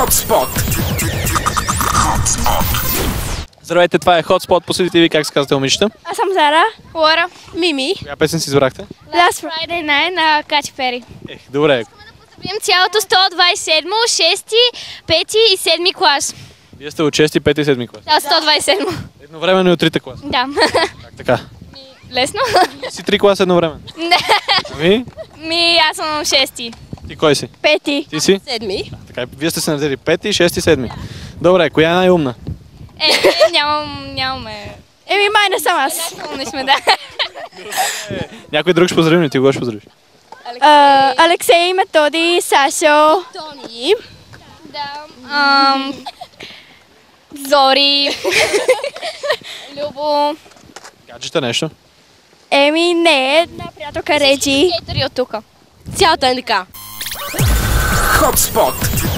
Hotspot. Здравейте, това е Hotspot. Посетите ви как се казвате, момичета. Аз съм Зара. Лора. Мими. Коя песен си избрахте? Last Friday Night на Кати Пери. Ех, добре. Поздравим цялото 127, 6, 5 и 7 клас. Вие сте от 6, 5 и 7 клас. Да, 127. Едновременно и от трите класа. Да. Как така? Лесно? Си три класа едновременно. Не. Ами? Ми, аз съм 6. Ти кой си? Пети. Ти си? Седми. Така, вие сте се надели 5, 6 и 7. Добре, коя е най-умна? Е, нямам, нямаме. Еми, май не съм аз. Не сме, да. Някой друг ще поздравим ли? Ти го ще поздравиш. А, Алексей, Методи, Сашо. Тони. Да. Ам, Зори. Любо. Гаджета нещо. Еми, не. Една приятелка Реджи. Кетъри от тук. Цялата НДК. HubSpot.